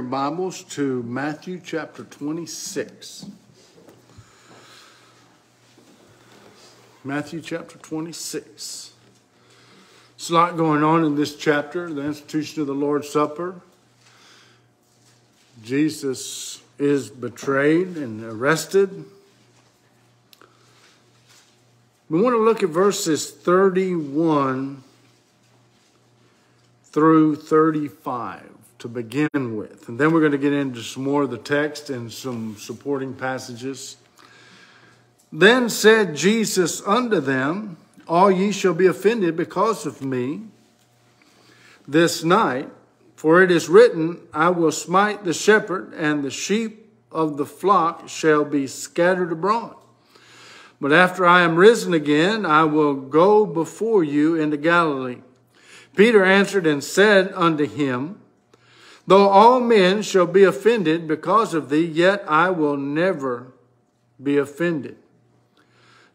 your Bibles to Matthew chapter 26. Matthew chapter 26. It's a lot going on in this chapter the institution of the Lord's Supper. Jesus is betrayed and arrested. We want to look at verses 31 through 35 to begin with. And then we're going to get into some more of the text and some supporting passages. Then said Jesus unto them, All ye shall be offended because of me this night, for it is written, I will smite the shepherd, and the sheep of the flock shall be scattered abroad. But after I am risen again, I will go before you into Galilee. Peter answered and said unto him, Though all men shall be offended because of thee, yet I will never be offended.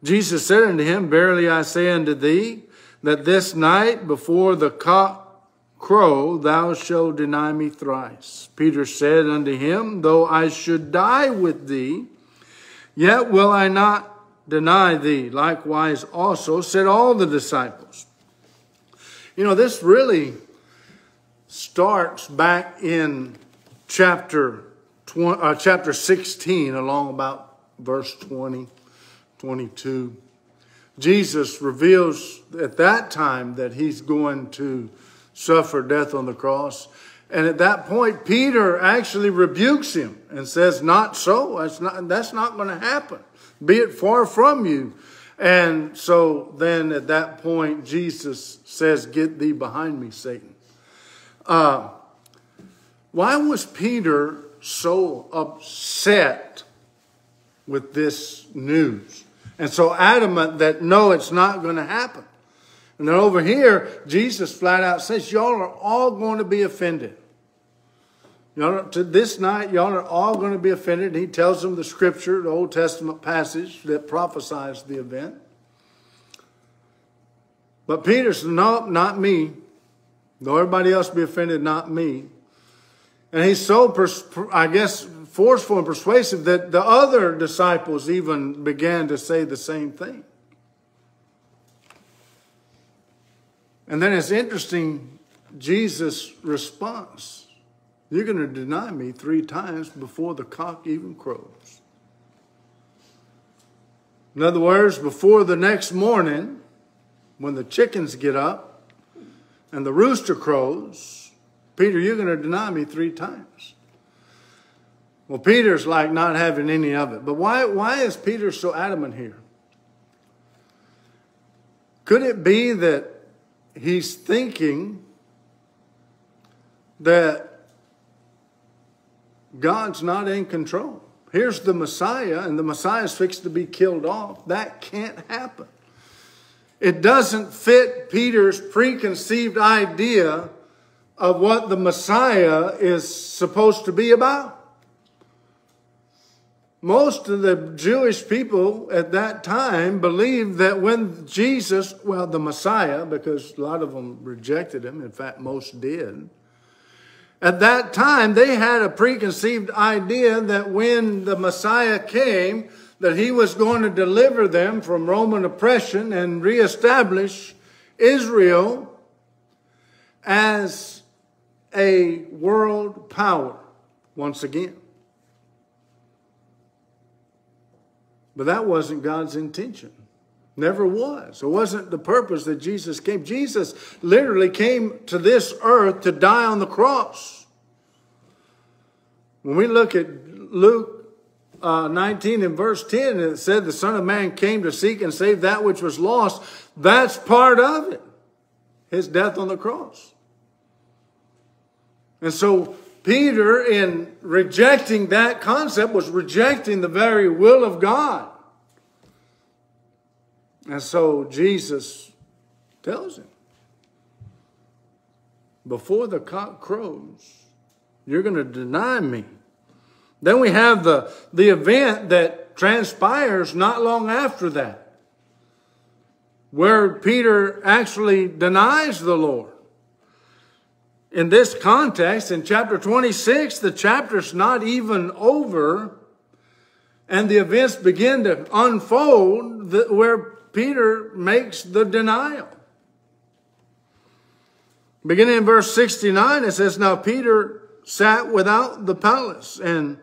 Jesus said unto him, Verily I say unto thee, that this night before the cock crow, thou shalt deny me thrice. Peter said unto him, Though I should die with thee, yet will I not deny thee. Likewise also said all the disciples. You know, this really starts back in chapter 20, uh, chapter 16 along about verse 20 22 jesus reveals at that time that he's going to suffer death on the cross. And at that point peter actually rebukes him and says not so. That's not that's not going to happen. Be it far from you. And so then at that point jesus says get thee behind me satan uh, why was Peter so upset with this news and so adamant that no, it's not going to happen? And then over here, Jesus flat out says, Y'all are all going to be offended. Y'all, to this night, y'all are all going to be offended. And he tells them the scripture, the Old Testament passage that prophesies the event. But Peter said, No, not me. Though everybody else be offended, not me. And he's so, I guess, forceful and persuasive that the other disciples even began to say the same thing. And then it's interesting, Jesus' response. You're going to deny me three times before the cock even crows. In other words, before the next morning, when the chickens get up, and the rooster crows, Peter, you're going to deny me three times. Well, Peter's like not having any of it. But why, why is Peter so adamant here? Could it be that he's thinking that God's not in control? Here's the Messiah, and the Messiah's fixed to be killed off. That can't happen. It doesn't fit Peter's preconceived idea of what the Messiah is supposed to be about. Most of the Jewish people at that time believed that when Jesus, well, the Messiah, because a lot of them rejected him, in fact, most did, at that time they had a preconceived idea that when the Messiah came, that he was going to deliver them from Roman oppression and reestablish Israel as a world power once again. But that wasn't God's intention. Never was. It wasn't the purpose that Jesus came. Jesus literally came to this earth to die on the cross. When we look at Luke uh, 19 and verse 10, it said the Son of Man came to seek and save that which was lost. That's part of it. His death on the cross. And so Peter, in rejecting that concept, was rejecting the very will of God. And so Jesus tells him, before the cock crows, you're going to deny me. Then we have the, the event that transpires not long after that, where Peter actually denies the Lord. in this context, in chapter 26, the chapter's not even over, and the events begin to unfold where Peter makes the denial. Beginning in verse 69, it says, Now Peter sat without the palace, and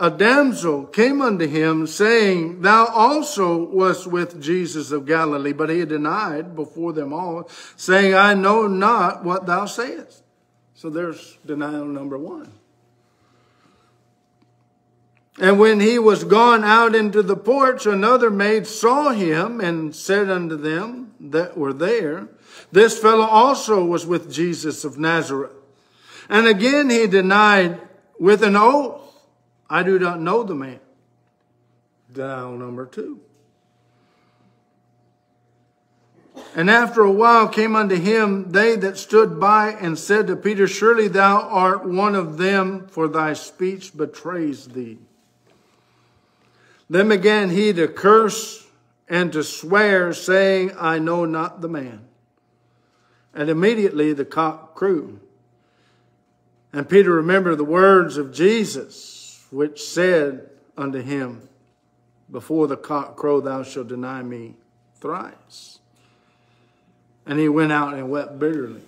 a damsel came unto him, saying, Thou also wast with Jesus of Galilee. But he denied before them all, saying, I know not what thou sayest. So there's denial number one. And when he was gone out into the porch, another maid saw him and said unto them that were there, This fellow also was with Jesus of Nazareth. And again he denied with an oath, I do not know the man. Denial number two. And after a while came unto him they that stood by and said to Peter, Surely thou art one of them, for thy speech betrays thee. Then began he to curse and to swear, saying, I know not the man. And immediately the cock crew. And Peter remembered the words of Jesus, which said unto him, Before the cock crow, thou shalt deny me thrice. And he went out and wept bitterly.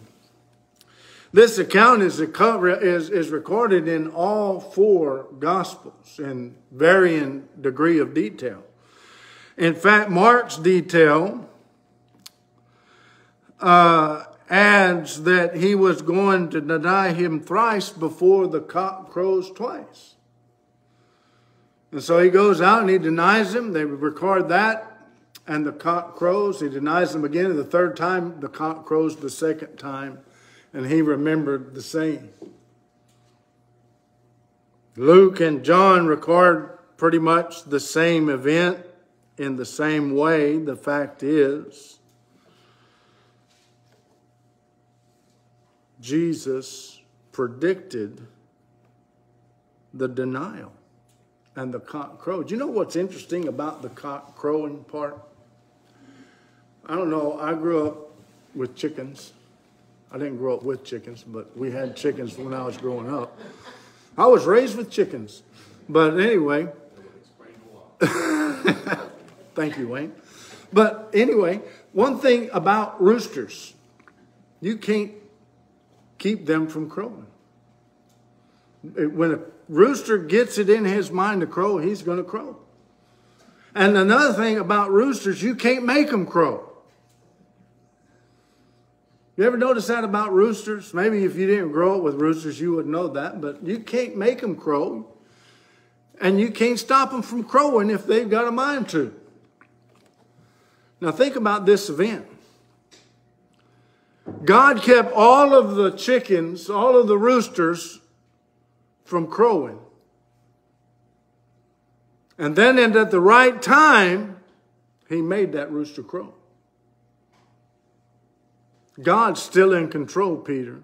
This account is, is, is recorded in all four Gospels in varying degree of detail. In fact, Mark's detail uh, adds that he was going to deny him thrice before the cock crows twice. And so he goes out and he denies him. They record that, and the cock crows. He denies him again, and the third time, the cock crows the second time, and he remembered the same. Luke and John record pretty much the same event in the same way. The fact is, Jesus predicted the denial and the cock crowed. You know what's interesting about the cock crowing part? I don't know. I grew up with chickens. I didn't grow up with chickens, but we had chickens when I was growing up. I was raised with chickens. But anyway, thank you, Wayne. But anyway, one thing about roosters, you can't keep them from crowing. When a rooster gets it in his mind to crow, he's going to crow. And another thing about roosters, you can't make them crow. You ever notice that about roosters? Maybe if you didn't grow up with roosters, you would know that, but you can't make them crow. And you can't stop them from crowing if they've got a mind to. Now think about this event. God kept all of the chickens, all of the roosters from crowing. And then and at the right time, he made that rooster crow. God's still in control, Peter.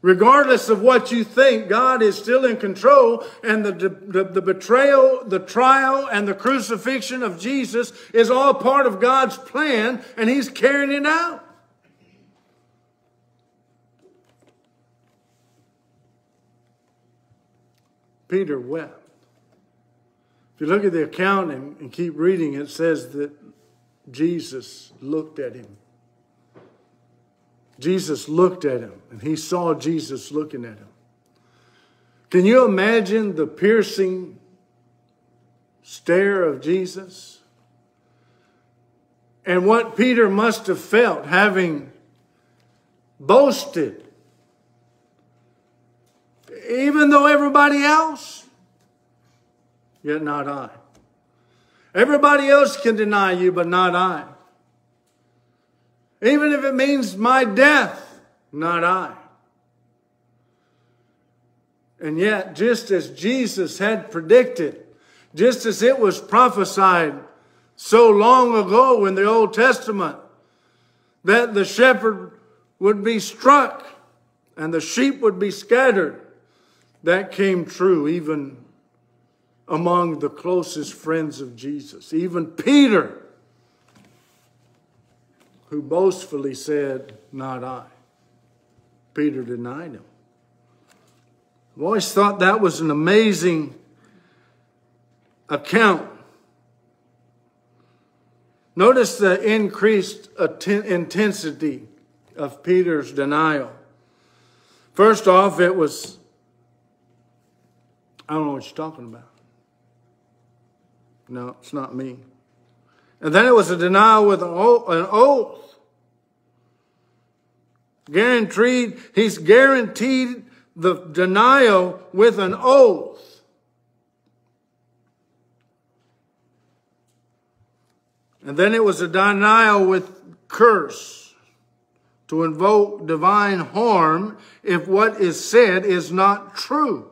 Regardless of what you think, God is still in control, and the, the, the, betrayal, the trial, and the crucifixion of Jesus is all part of God's plan, and He's carrying it out. Peter wept. If you look at the account and, and keep reading, it says that Jesus looked at him. Jesus looked at him, and he saw Jesus looking at him. Can you imagine the piercing stare of Jesus? And what Peter must have felt having boasted even though everybody else, yet not I. Everybody else can deny you, but not I. Even if it means my death, not I. And yet, just as Jesus had predicted, just as it was prophesied so long ago in the Old Testament, that the shepherd would be struck and the sheep would be scattered, that came true even among the closest friends of Jesus. Even Peter, who boastfully said, Not I. Peter denied him. I've always thought that was an amazing account. Notice the increased intensity of Peter's denial. First off, it was, I don't know what you're talking about. No, it's not me. And then it was a denial with an oath. Guaranteed, he's guaranteed the denial with an oath. And then it was a denial with curse to invoke divine harm if what is said is not true.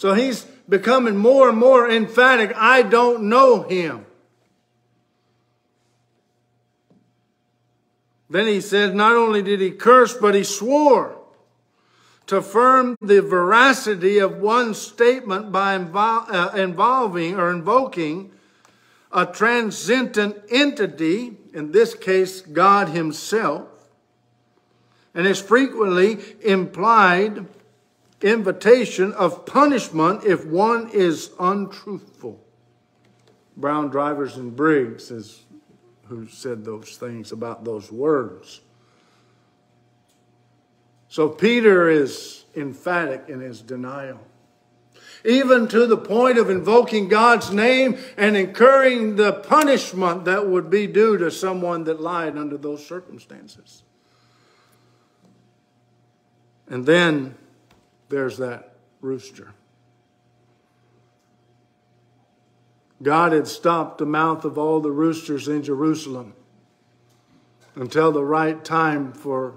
So he's becoming more and more emphatic. I don't know him. Then he says, not only did he curse, but he swore to affirm the veracity of one statement by uh, involving or invoking a transcendent entity, in this case, God Himself, and is frequently implied invitation of punishment if one is untruthful. Brown Drivers and Briggs is who said those things about those words. So Peter is emphatic in his denial. Even to the point of invoking God's name and incurring the punishment that would be due to someone that lied under those circumstances. And then there's that rooster. God had stopped the mouth of all the roosters in Jerusalem until the right time for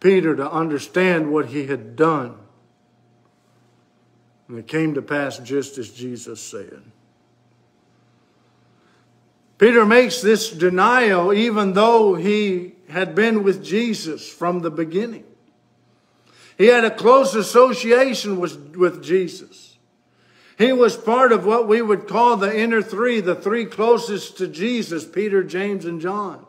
Peter to understand what he had done. And it came to pass just as Jesus said. Peter makes this denial even though he had been with Jesus from the beginning. He had a close association with, with Jesus. He was part of what we would call the inner three, the three closest to Jesus Peter, James, and John.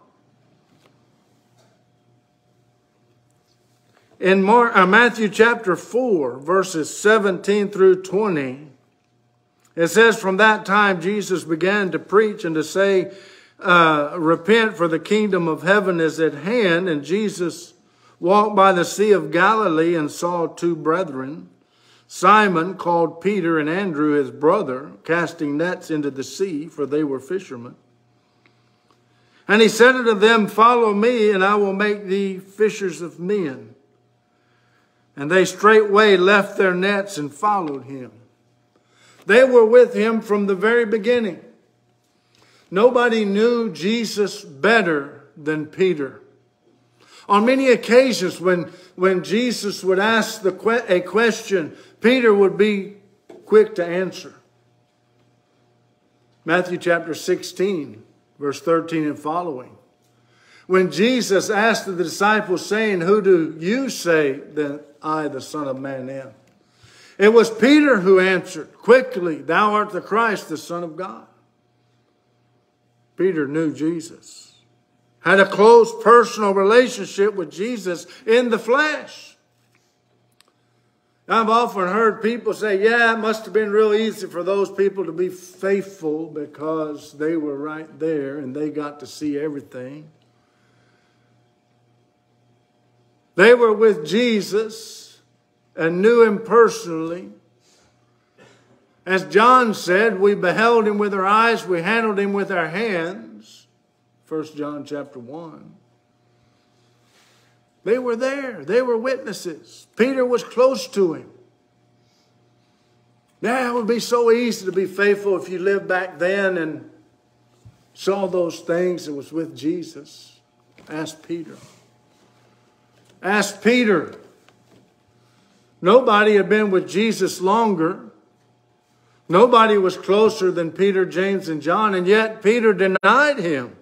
In uh, Matthew chapter 4, verses 17 through 20, it says, From that time Jesus began to preach and to say, uh, Repent, for the kingdom of heaven is at hand. And Jesus walked by the Sea of Galilee and saw two brethren Simon called Peter and Andrew his brother, casting nets into the sea, for they were fishermen. And he said unto them, Follow me, and I will make thee fishers of men. And they straightway left their nets and followed him. They were with him from the very beginning. Nobody knew Jesus better than Peter. On many occasions, when, when Jesus would ask the que a question, Peter would be quick to answer. Matthew chapter 16, verse 13 and following. When Jesus asked the disciples, saying, Who do you say that I, the Son of Man, am? It was Peter who answered quickly, Thou art the Christ, the Son of God. Peter knew Jesus had a close personal relationship with Jesus in the flesh. I've often heard people say, yeah, it must have been real easy for those people to be faithful because they were right there and they got to see everything. They were with Jesus and knew him personally. As John said, we beheld him with our eyes, we handled him with our hands. 1 John chapter 1. They were there. They were witnesses. Peter was close to him. Now, it would be so easy to be faithful if you lived back then and saw those things and was with Jesus. Ask Peter. Ask Peter. Nobody had been with Jesus longer. Nobody was closer than Peter, James, and John, and yet Peter denied him.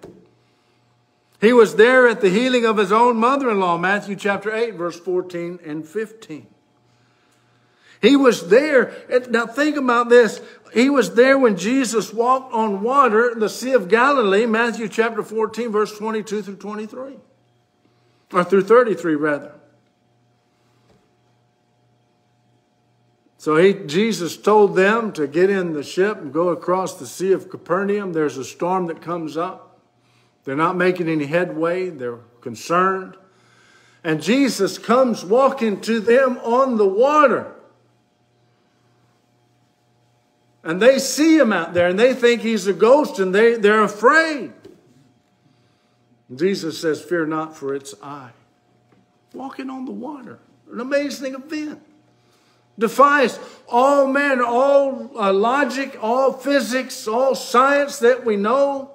He was there at the healing of his own mother-in-law, Matthew chapter 8, verse 14 and 15. He was there. Now think about this. He was there when Jesus walked on water, in the Sea of Galilee, Matthew chapter 14, verse 22 through 23. Or through 33, rather. So he, Jesus told them to get in the ship and go across the Sea of Capernaum. There's a storm that comes up. They're not making any headway. They're concerned. And Jesus comes walking to them on the water. And they see him out there and they think he's a ghost and they, they're afraid. Jesus says, Fear not, for it's I. Walking on the water. An amazing event defies all man, all uh, logic, all physics, all science that we know,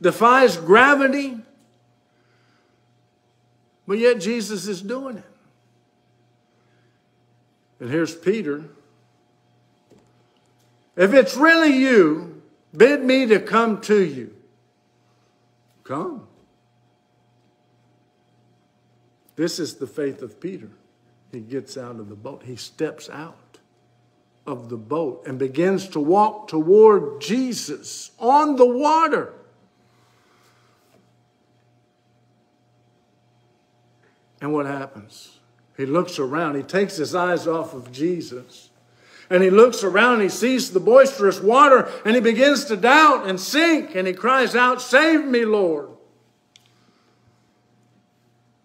defies gravity. But yet Jesus is doing it. And here's Peter. If it's really you, bid me to come to you. Come. This is the faith of Peter. He gets out of the boat. He steps out of the boat and begins to walk toward Jesus on the water. And what happens? He looks around. He takes his eyes off of Jesus. And he looks around, he sees the boisterous water, and he begins to doubt and sink, and he cries out, Save me, Lord.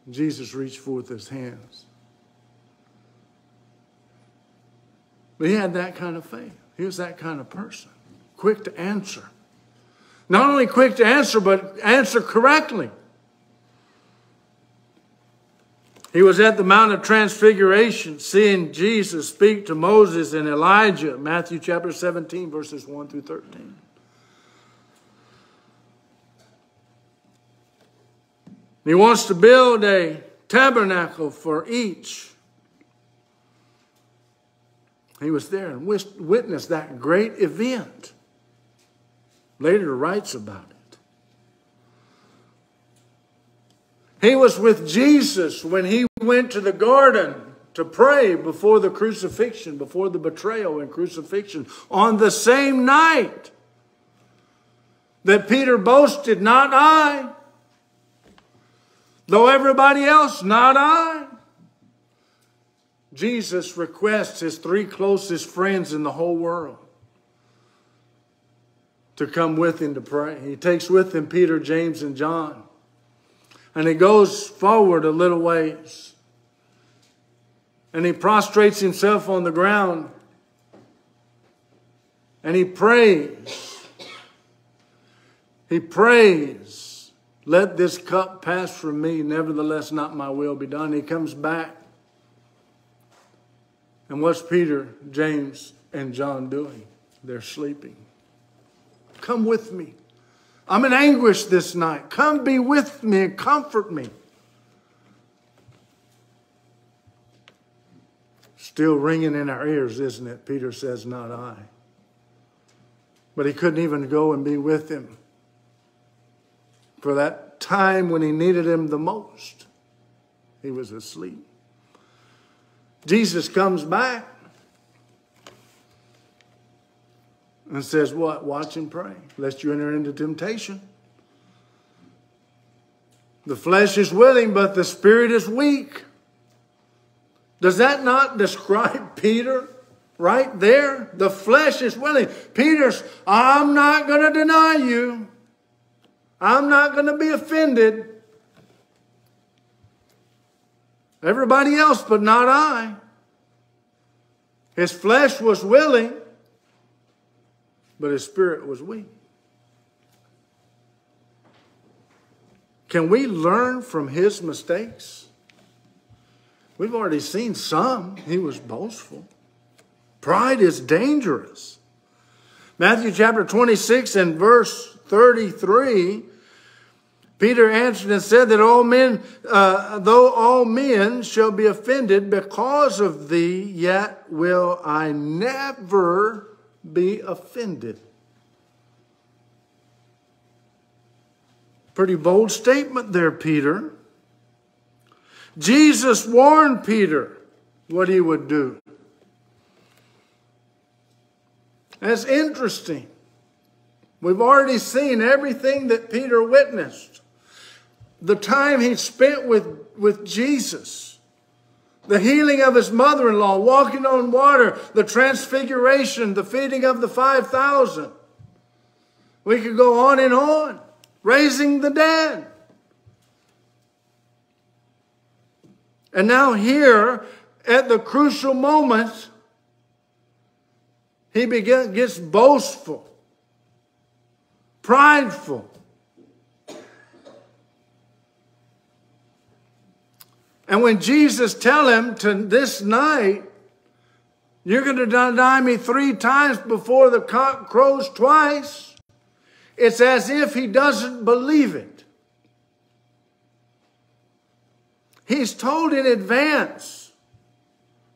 Jesus reached forth his hands But he had that kind of faith. He was that kind of person, quick to answer. Not only quick to answer, but answer correctly. He was at the Mount of Transfiguration, seeing Jesus speak to Moses and Elijah, Matthew chapter 17, verses 1 through 13. He wants to build a tabernacle for each he was there and witnessed that great event. Later writes about it. He was with Jesus when he went to the garden to pray before the crucifixion, before the betrayal and crucifixion, on the same night that Peter boasted, Not I. Though everybody else, not I. Jesus requests his three closest friends in the whole world to come with him to pray. He takes with him Peter, James, and John. And he goes forward a little ways. And he prostrates himself on the ground. And he prays. He prays, Let this cup pass from me, nevertheless, not my will be done. He comes back and what's Peter, James, and John doing? They're sleeping. Come with me. I'm in anguish this night. Come be with me and comfort me. Still ringing in our ears, isn't it? Peter says, Not I. But he couldn't even go and be with him for that time when he needed him the most. He was asleep. Jesus comes back and says, What? Watch and pray, lest you enter into temptation. The flesh is willing, but the spirit is weak. Does that not describe Peter right there? The flesh is willing. Peter's, I'm not going to deny you. I'm not going to be offended. Everybody else, but not I. His flesh was willing, but his spirit was weak. Can we learn from his mistakes? We've already seen some. He was boastful. Pride is dangerous. Matthew chapter 26 and verse 33 Peter answered and said that all men, uh, though all men shall be offended because of thee, yet will I never be offended. Pretty bold statement there, Peter. Jesus warned Peter what he would do. That's interesting. We've already seen everything that Peter witnessed. The time he spent with, with Jesus, the healing of his mother in law, walking on water, the transfiguration, the feeding of the 5,000. We could go on and on, raising the dead. And now, here at the crucial moment, he begin, gets boastful, prideful. And when Jesus tell him to this night, you're going to deny me three times before the cock crows twice, it's as if he doesn't believe it. He's told in advance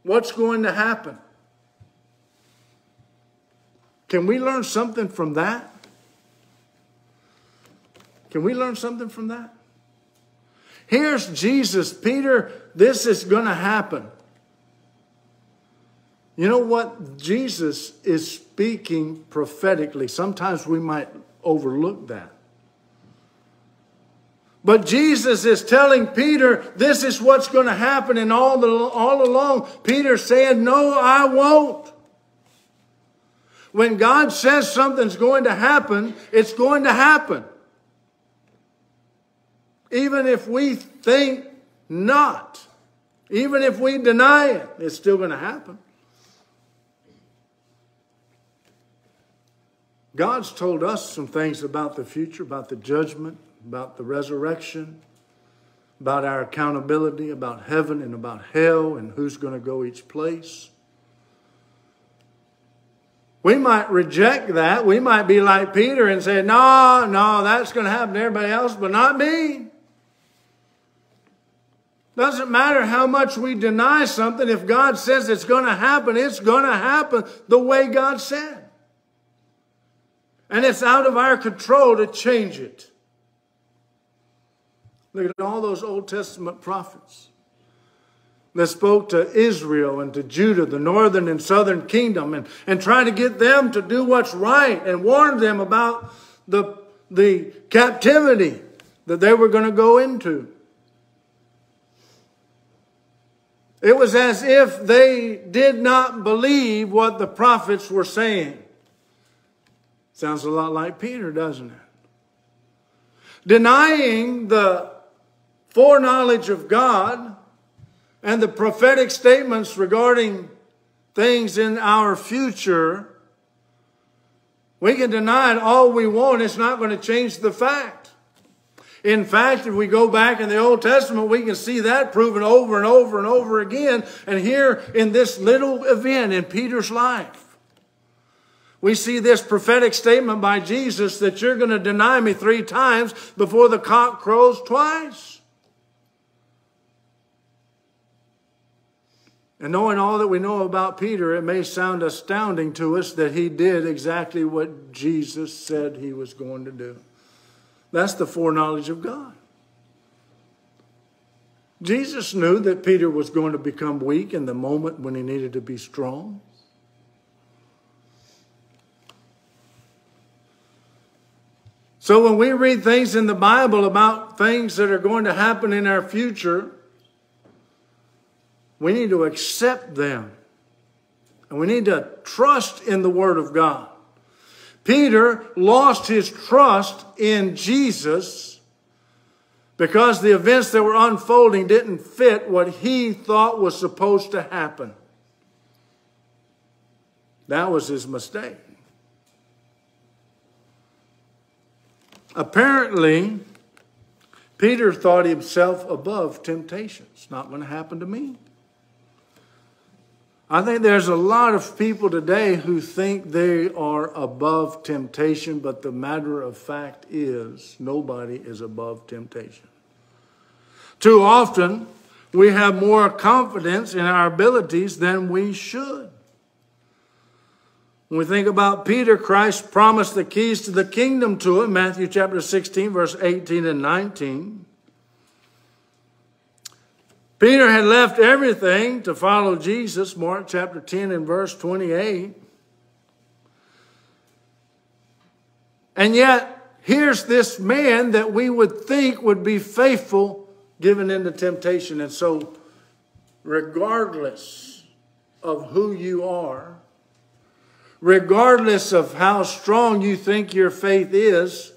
what's going to happen. Can we learn something from that? Can we learn something from that? Here's Jesus. Peter, this is going to happen. You know what? Jesus is speaking prophetically. Sometimes we might overlook that. But Jesus is telling Peter, this is what's going to happen. And all, the, all along, Peter said, no, I won't. When God says something's going to happen, it's going to happen. Even if we think not, even if we deny it, it's still going to happen. God's told us some things about the future, about the judgment, about the resurrection, about our accountability, about heaven and about hell and who's going to go each place. We might reject that. We might be like Peter and say, no, no, that's going to happen to everybody else, but not me. Doesn't matter how much we deny something. If God says it's going to happen, it's going to happen the way God said. And it's out of our control to change it. Look at all those Old Testament prophets that spoke to Israel and to Judah, the northern and southern kingdom, and, and trying to get them to do what's right and warn them about the, the captivity that they were going to go into. It was as if they did not believe what the prophets were saying. Sounds a lot like Peter, doesn't it? Denying the foreknowledge of God and the prophetic statements regarding things in our future, we can deny it all we want. It's not going to change the fact. In fact, if we go back in the Old Testament, we can see that proven over and over and over again. And here in this little event in Peter's life, we see this prophetic statement by Jesus that you're going to deny me three times before the cock crows twice. And knowing all that we know about Peter, it may sound astounding to us that he did exactly what Jesus said he was going to do. That's the foreknowledge of God. Jesus knew that Peter was going to become weak in the moment when he needed to be strong. So when we read things in the Bible about things that are going to happen in our future, we need to accept them. And we need to trust in the Word of God. Peter lost his trust in Jesus because the events that were unfolding didn't fit what he thought was supposed to happen. That was his mistake. Apparently, Peter thought himself above temptation. It's not going to happen to me. I think there's a lot of people today who think they are above temptation, but the matter of fact is nobody is above temptation. Too often, we have more confidence in our abilities than we should. When we think about Peter, Christ promised the keys to the kingdom to him, Matthew chapter 16, verse 18 and 19. Peter had left everything to follow Jesus, Mark chapter 10 and verse 28. And yet, here's this man that we would think would be faithful given into temptation. And so, regardless of who you are, regardless of how strong you think your faith is,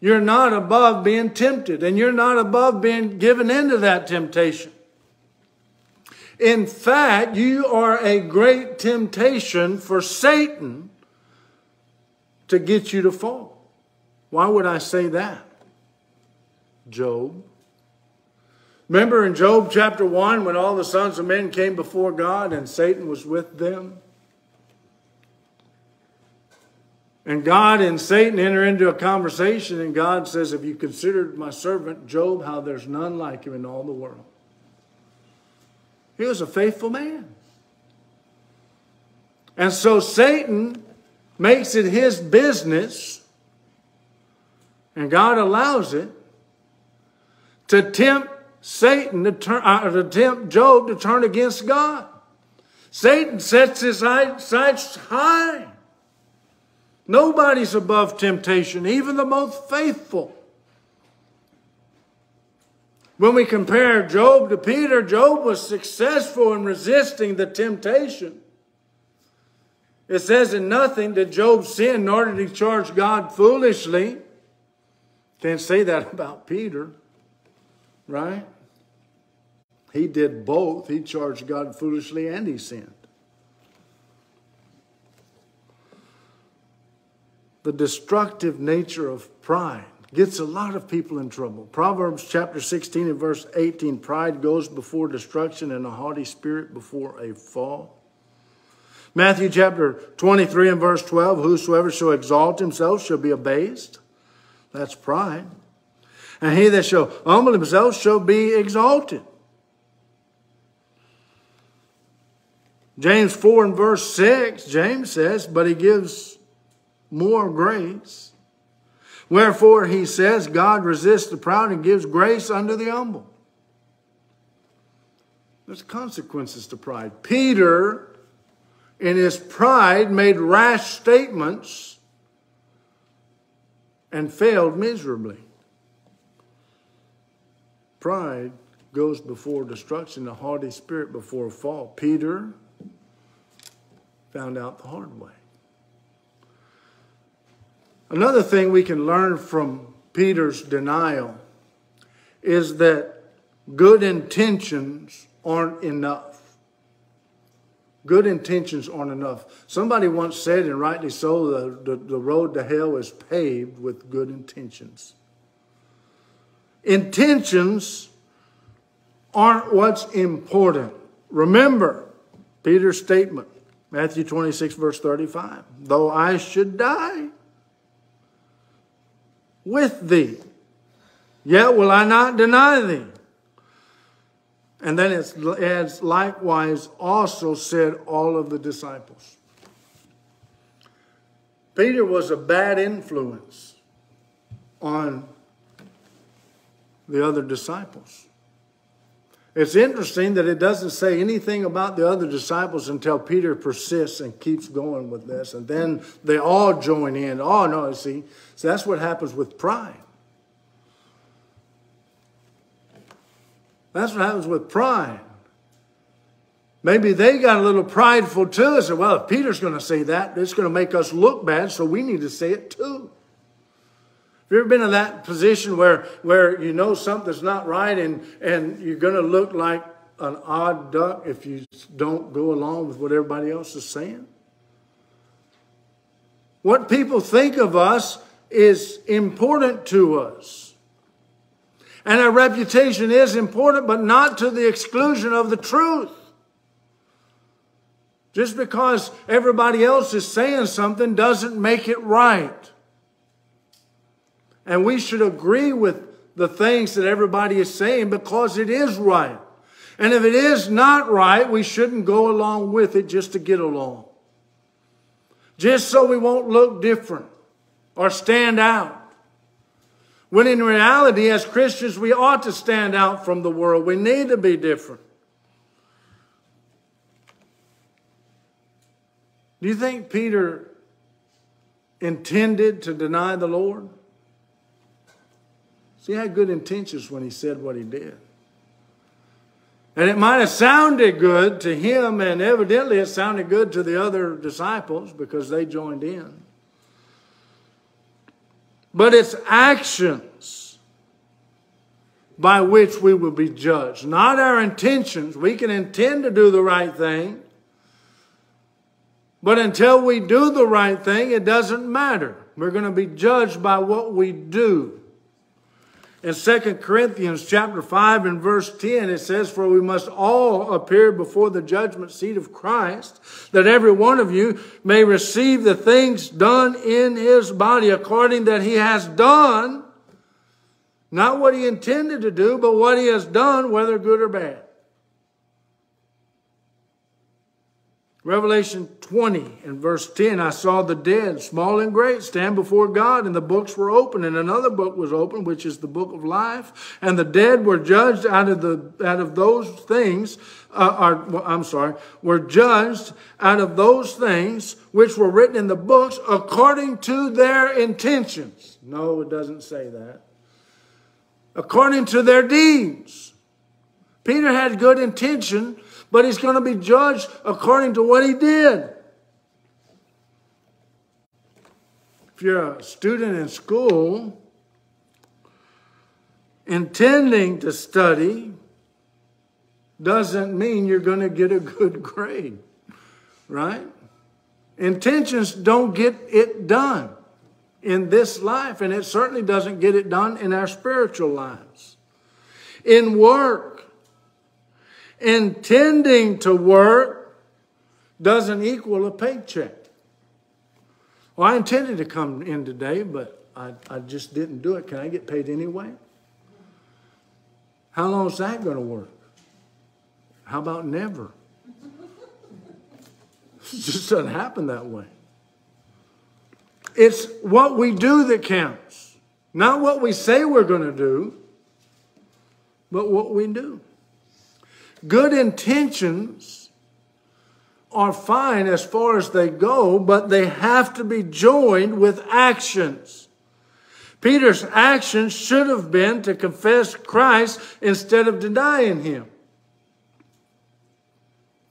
you're not above being tempted and you're not above being given into that temptation. In fact, you are a great temptation for Satan to get you to fall. Why would I say that? Job. Remember in Job chapter 1 when all the sons of men came before God and Satan was with them? And God and Satan enter into a conversation, and God says, Have you considered my servant Job, how there's none like him in all the world? He was a faithful man. And so Satan makes it his business, and God allows it, to tempt Satan to turn, uh, to tempt Job to turn against God. Satan sets his sights high. Nobody's above temptation, even the most faithful. When we compare Job to Peter, Job was successful in resisting the temptation. It says in nothing did Job sin, nor did he charge God foolishly. Can't say that about Peter, right? He did both. He charged God foolishly and he sinned. The destructive nature of pride gets a lot of people in trouble. Proverbs chapter 16 and verse 18 pride goes before destruction and a haughty spirit before a fall. Matthew chapter 23 and verse 12 whosoever shall exalt himself shall be abased. That's pride. And he that shall humble himself shall be exalted. James 4 and verse 6, James says, but he gives more grace. Wherefore he says, God resists the proud and gives grace unto the humble. There's consequences to pride. Peter, in his pride, made rash statements and failed miserably. Pride goes before destruction, a haughty spirit before fall. Peter found out the hard way. Another thing we can learn from Peter's denial is that good intentions aren't enough. Good intentions aren't enough. Somebody once said, and rightly so, the, the, the road to hell is paved with good intentions. Intentions aren't what's important. Remember Peter's statement, Matthew 26, verse 35. Though I should die, with thee. Yet will I not deny thee. And then it adds, likewise also said all of the disciples. Peter was a bad influence on the other disciples. It's interesting that it doesn't say anything about the other disciples until Peter persists and keeps going with this. And then they all join in. Oh, no, see. So that's what happens with pride. That's what happens with pride. Maybe they got a little prideful too and said, well, if Peter's going to say that, it's going to make us look bad, so we need to say it too. Have you ever been in that position where, where you know something's not right and, and you're going to look like an odd duck if you don't go along with what everybody else is saying? What people think of us is important to us. And our reputation is important, but not to the exclusion of the truth. Just because everybody else is saying something doesn't make it right. And we should agree with the things that everybody is saying because it is right. And if it is not right, we shouldn't go along with it just to get along. Just so we won't look different or stand out. When in reality, as Christians, we ought to stand out from the world. We need to be different. Do you think Peter intended to deny the Lord? See, he had good intentions when he said what he did. And it might have sounded good to him, and evidently it sounded good to the other disciples because they joined in. But it's actions by which we will be judged, not our intentions. We can intend to do the right thing, but until we do the right thing, it doesn't matter. We're going to be judged by what we do. In 2 Corinthians chapter 5 and verse 10, it says, For we must all appear before the judgment seat of Christ, that every one of you may receive the things done in his body according that he has done, not what he intended to do, but what he has done, whether good or bad. Revelation 20 and verse 10, I saw the dead, small and great, stand before God, and the books were open, and another book was opened, which is the book of life, and the dead were judged out of the out of those things, uh, are, well, I'm sorry, were judged out of those things which were written in the books according to their intentions. No, it doesn't say that. According to their deeds. Peter had good intention but he's going to be judged according to what he did. If you're a student in school intending to study, doesn't mean you're going to get a good grade, right? Intentions don't get it done in this life, and it certainly doesn't get it done in our spiritual lives. In work, intending to work doesn't equal a paycheck. Well, I intended to come in today, but I, I just didn't do it. Can I get paid anyway? How long is that going to work? How about never? it just doesn't happen that way. It's what we do that counts, not what we say we're going to do, but what we do. Good intentions are fine as far as they go, but they have to be joined with actions. Peter's actions should have been to confess Christ instead of denying him.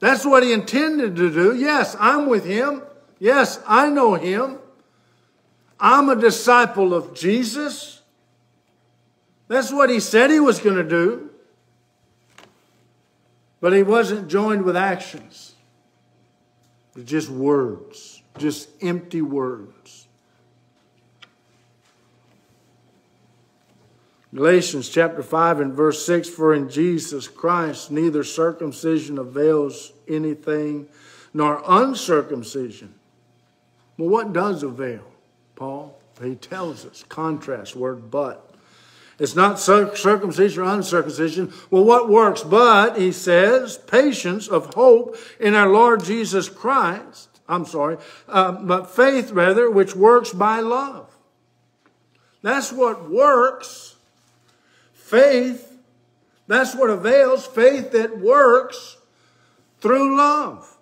That's what he intended to do. Yes, I'm with him. Yes, I know him. I'm a disciple of Jesus. That's what he said he was going to do. But he wasn't joined with actions, just words, just empty words. Galatians chapter 5 and verse 6 For in Jesus Christ neither circumcision avails anything nor uncircumcision. Well, what does avail, Paul? He tells us, contrast word but. It's not circumcision or uncircumcision. Well, what works? But, he says, patience of hope in our Lord Jesus Christ. I'm sorry, uh, but faith rather, which works by love. That's what works. Faith, that's what avails. Faith that works through love.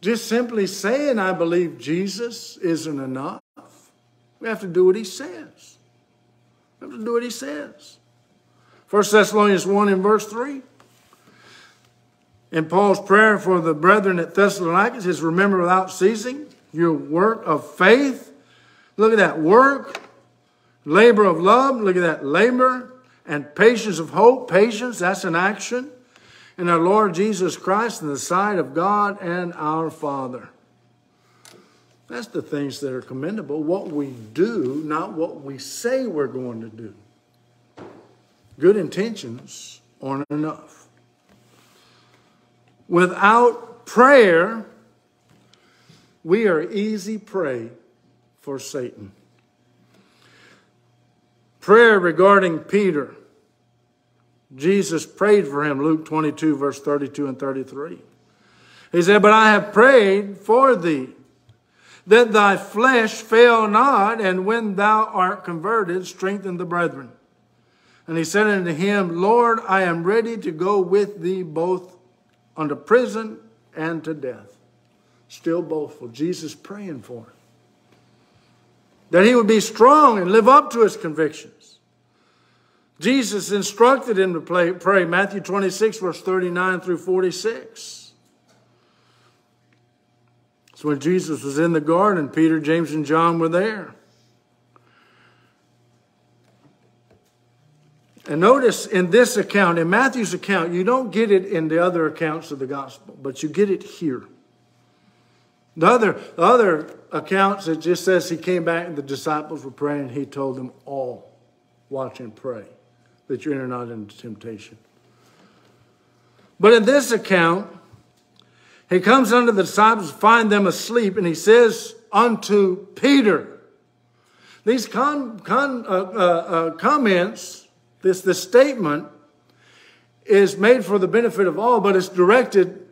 Just simply saying, I believe Jesus isn't enough. We have to do what he says. We have to do what he says. 1 Thessalonians 1 in verse 3. In Paul's prayer for the brethren at Thessalonica, says, Remember without ceasing your work of faith. Look at that work, labor of love. Look at that labor and patience of hope. Patience, that's an action. In our Lord Jesus Christ in the sight of God and our Father. That's the things that are commendable. What we do, not what we say we're going to do. Good intentions aren't enough. Without prayer, we are easy prey for Satan. Prayer regarding Peter. Jesus prayed for him, Luke 22, verse 32 and 33. He said, But I have prayed for thee that thy flesh fail not, and when thou art converted, strengthen the brethren. And he said unto him, Lord, I am ready to go with thee both unto prison and to death. still boastful. Jesus praying for him. That he would be strong and live up to his convictions. Jesus instructed him to pray, pray Matthew 26, verse 39 through 46. So when Jesus was in the garden, Peter, James, and John were there. And notice in this account, in Matthew's account, you don't get it in the other accounts of the gospel, but you get it here. The other, the other accounts, it just says he came back and the disciples were praying. And he told them all, watch and pray, that you enter not into temptation. But in this account, he comes unto the disciples, find them asleep, and he says unto Peter, these con, con, uh, uh, uh, comments this, this statement is made for the benefit of all, but it's directed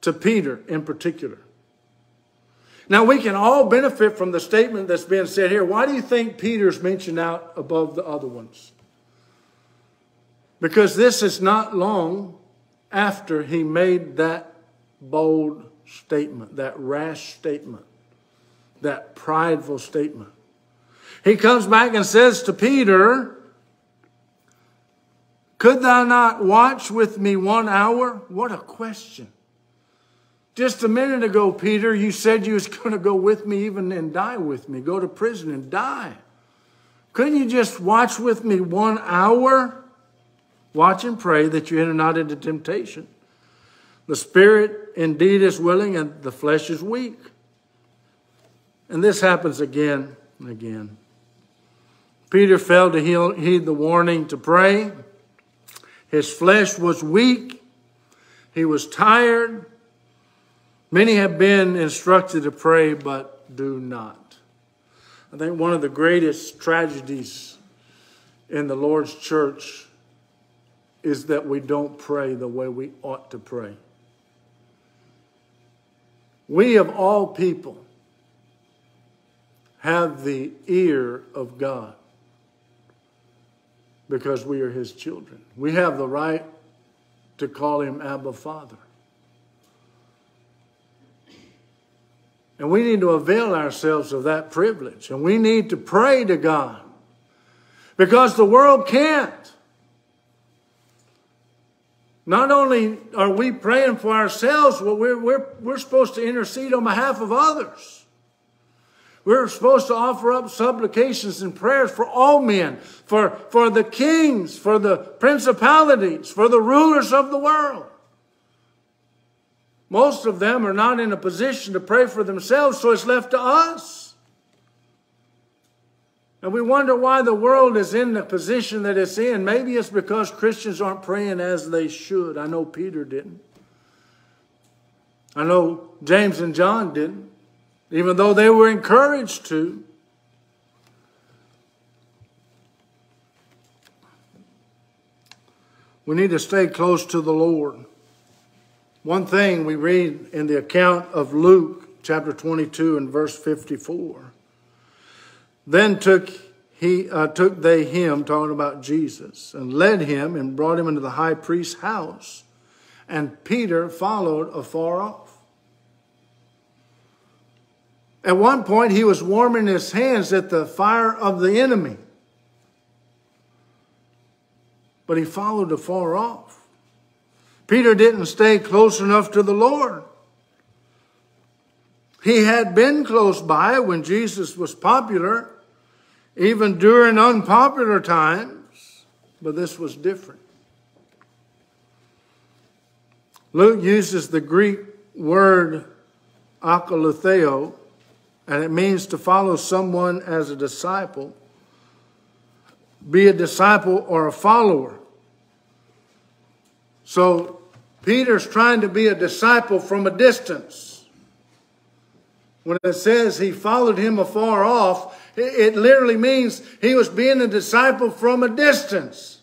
to Peter in particular. Now, we can all benefit from the statement that's being said here. Why do you think Peter's mentioned out above the other ones? Because this is not long after he made that bold statement, that rash statement, that prideful statement. He comes back and says to Peter, could thou not watch with me one hour? What a question. Just a minute ago, Peter, you said you was going to go with me even and die with me, go to prison and die. Couldn't you just watch with me one hour? Watch and pray that you enter not into temptation. The spirit indeed is willing and the flesh is weak. And this happens again and again. Peter failed to heed the warning to pray. His flesh was weak. He was tired. Many have been instructed to pray, but do not. I think one of the greatest tragedies in the Lord's church is that we don't pray the way we ought to pray. We, of all people, have the ear of God because we are his children. We have the right to call him Abba Father. And we need to avail ourselves of that privilege. And we need to pray to God because the world can't. Not only are we praying for ourselves, but we're, we're, we're supposed to intercede on behalf of others. We're supposed to offer up supplications and prayers for all men, for, for the kings, for the principalities, for the rulers of the world. Most of them are not in a position to pray for themselves, so it's left to us. And we wonder why the world is in the position that it's in. Maybe it's because Christians aren't praying as they should. I know Peter didn't. I know James and John didn't even though they were encouraged to. We need to stay close to the Lord. One thing we read in the account of Luke chapter 22 and verse 54. Then took he uh, took they him talking about Jesus and led him and brought him into the high priest's house and Peter followed afar off. At one point, he was warming his hands at the fire of the enemy. But he followed afar off. Peter didn't stay close enough to the Lord. He had been close by when Jesus was popular, even during unpopular times, but this was different. Luke uses the Greek word akolutheo, and it means to follow someone as a disciple. Be a disciple or a follower. So Peter's trying to be a disciple from a distance. When it says he followed him afar off, it literally means he was being a disciple from a distance.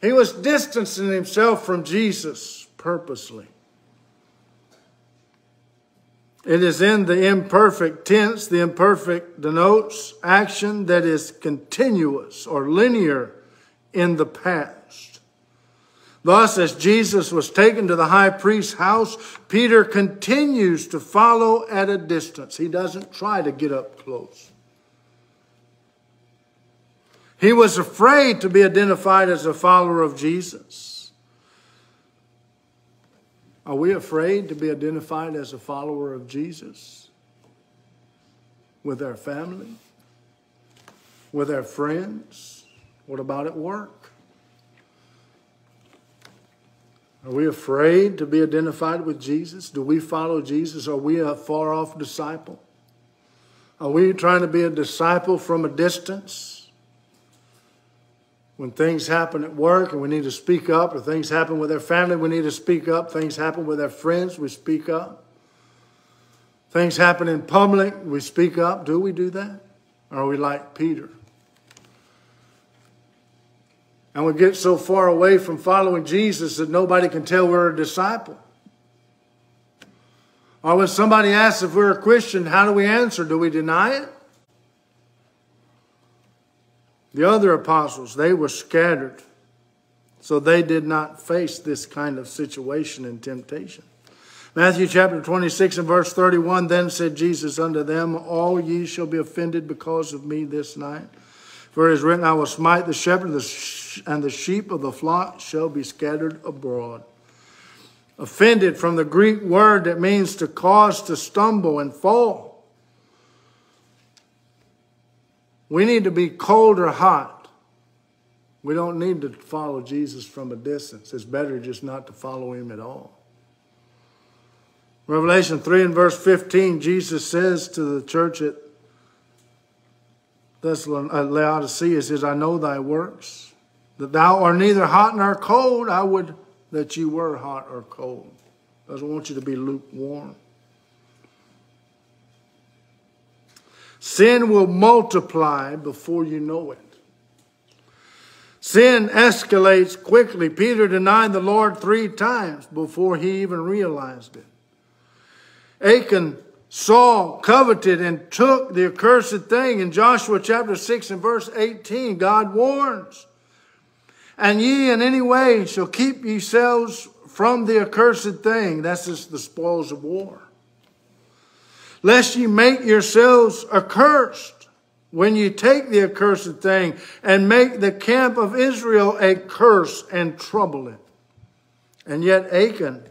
He was distancing himself from Jesus purposely. It is in the imperfect tense. The imperfect denotes action that is continuous or linear in the past. Thus, as Jesus was taken to the high priest's house, Peter continues to follow at a distance. He doesn't try to get up close. He was afraid to be identified as a follower of Jesus. Are we afraid to be identified as a follower of Jesus? With our family? With our friends? What about at work? Are we afraid to be identified with Jesus? Do we follow Jesus? Are we a far off disciple? Are we trying to be a disciple from a distance? When things happen at work and we need to speak up, or things happen with our family, we need to speak up. Things happen with our friends, we speak up. Things happen in public, we speak up. Do we do that? Or are we like Peter? And we get so far away from following Jesus that nobody can tell we're a disciple. Or when somebody asks if we're a Christian, how do we answer? Do we deny it? The other apostles, they were scattered. So they did not face this kind of situation and temptation. Matthew chapter 26 and verse 31 Then said Jesus unto them, All ye shall be offended because of me this night. For it is written, I will smite the shepherd, and the sheep of the flock shall be scattered abroad. Offended from the Greek word that means to cause to stumble and fall. We need to be cold or hot. We don't need to follow Jesus from a distance. It's better just not to follow him at all. Revelation 3 and verse 15, Jesus says to the church at uh, Laodicea says, I know thy works, that thou art neither hot nor cold. I would that you were hot or cold. Doesn't want you to be lukewarm. Sin will multiply before you know it. Sin escalates quickly. Peter denied the Lord three times before he even realized it. Achan saw coveted and took the accursed thing. In Joshua chapter 6 and verse 18, God warns, And ye in any way shall keep yourselves from the accursed thing. That's just the spoils of war. Lest ye make yourselves accursed when ye take the accursed thing and make the camp of Israel a curse and trouble it. And yet Achan,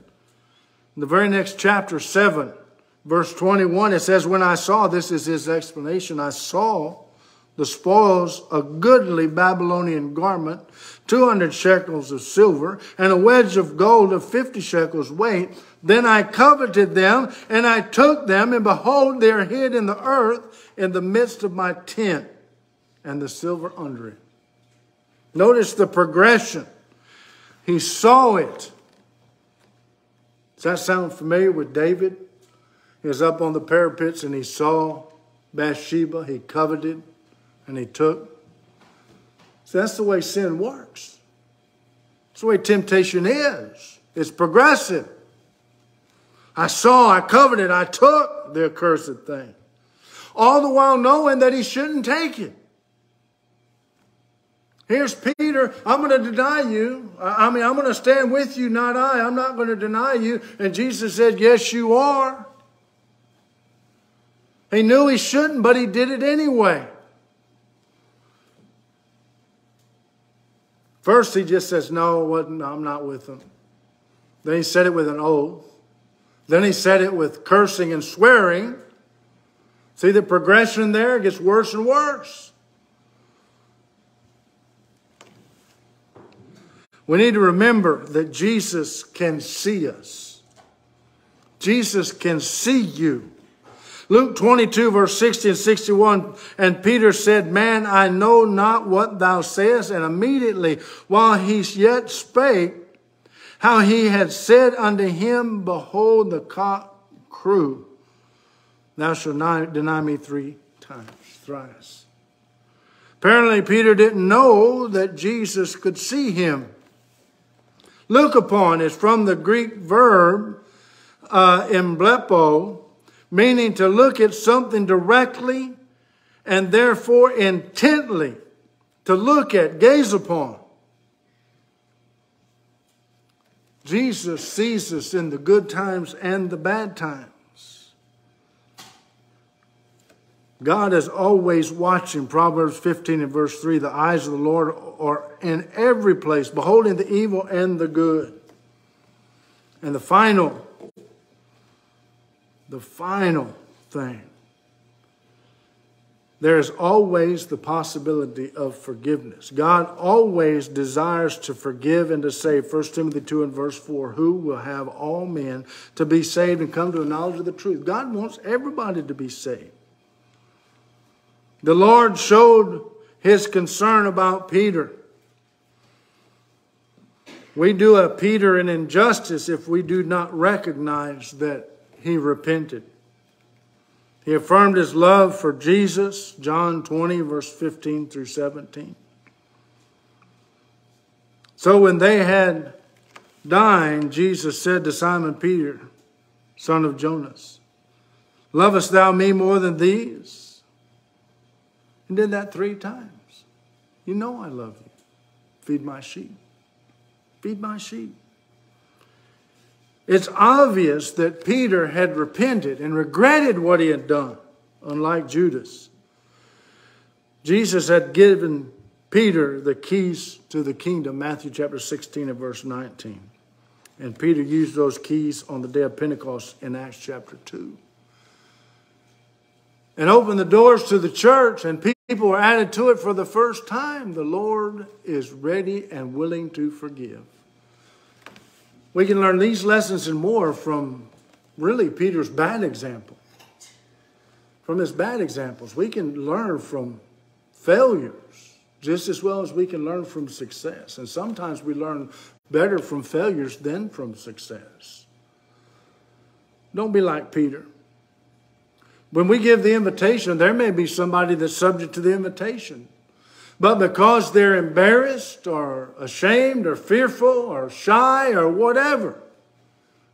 in the very next chapter 7, Verse 21, it says, When I saw, this is his explanation, I saw the spoils, a goodly Babylonian garment, 200 shekels of silver, and a wedge of gold of 50 shekels weight. Then I coveted them, and I took them, and behold, they are hid in the earth in the midst of my tent, and the silver under it. Notice the progression. He saw it. Does that sound familiar with David? He was up on the parapets and he saw Bathsheba. He coveted and he took. So that's the way sin works. That's the way temptation is. It's progressive. I saw, I coveted, I took the accursed thing. All the while knowing that he shouldn't take it. Here's Peter, I'm going to deny you. I mean, I'm going to stand with you, not I. I'm not going to deny you. And Jesus said, Yes, you are. He knew he shouldn't, but he did it anyway. First, he just says, No, I'm not with them. Then he said it with an oath. Then he said it with cursing and swearing. See the progression there? It gets worse and worse. We need to remember that Jesus can see us. Jesus can see you. Luke 22, verse 60 and 61. And Peter said, Man, I know not what thou sayest. And immediately, while he yet spake, how he had said unto him, Behold, the cock crew. Thou shalt not deny me three times, thrice. Apparently, Peter didn't know that Jesus could see him. Look upon is from the Greek verb uh, emblepo, meaning to look at something directly and therefore intently, to look at, gaze upon. Jesus sees us in the good times and the bad times. God is always watching. Proverbs 15 and verse 3 The eyes of the Lord are in every place, beholding the evil and the good. And the final, the final thing there is always the possibility of forgiveness. God always desires to forgive and to save. 1 Timothy 2 and verse 4 Who will have all men to be saved and come to a knowledge of the truth? God wants everybody to be saved. The Lord showed his concern about Peter. We do a Peter an injustice if we do not recognize that he repented. He affirmed his love for Jesus, John 20, verse 15 through 17. So when they had dined, Jesus said to Simon Peter, son of Jonas, Lovest thou me more than these? And did that three times. You know I love you. Feed my sheep. Feed my sheep. It's obvious that Peter had repented and regretted what he had done, unlike Judas. Jesus had given Peter the keys to the kingdom, Matthew chapter 16 and verse 19. And Peter used those keys on the day of Pentecost in Acts chapter 2. And opened the doors to the church, and people were added to it for the first time. The Lord is ready and willing to forgive. We can learn these lessons and more from really Peter's bad example. From his bad examples, we can learn from failures just as well as we can learn from success. And sometimes we learn better from failures than from success. Don't be like Peter. When we give the invitation, there may be somebody that's subject to the invitation. But because they're embarrassed or ashamed or fearful or shy or whatever,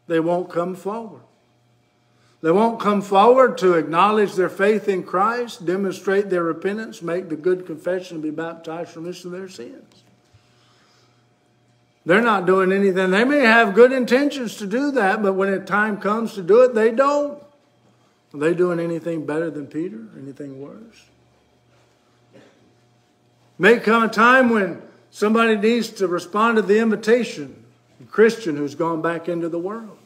they won't come forward. They won't come forward to acknowledge their faith in Christ, demonstrate their repentance, make the good confession, and be baptized for remission of their sins. They're not doing anything. They may have good intentions to do that, but when the time comes to do it, they don't. Are they doing anything better than Peter? Anything worse? May come a time when somebody needs to respond to the invitation. A Christian who's gone back into the world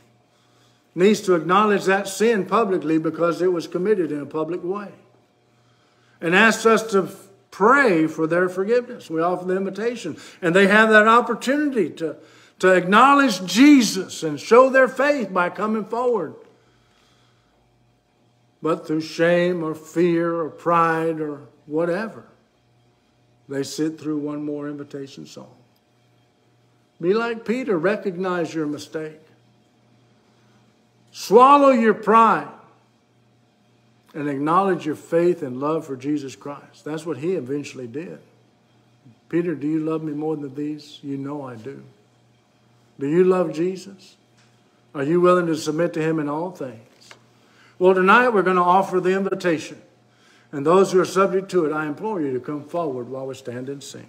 needs to acknowledge that sin publicly because it was committed in a public way. And asks us to pray for their forgiveness. We offer the invitation. And they have that opportunity to, to acknowledge Jesus and show their faith by coming forward. But through shame or fear or pride or whatever they sit through one more invitation song. Be like Peter, recognize your mistake. Swallow your pride and acknowledge your faith and love for Jesus Christ. That's what he eventually did. Peter, do you love me more than these? You know I do. Do you love Jesus? Are you willing to submit to him in all things? Well, tonight we're going to offer the invitation. And those who are subject to it, I implore you to come forward while we stand and sing.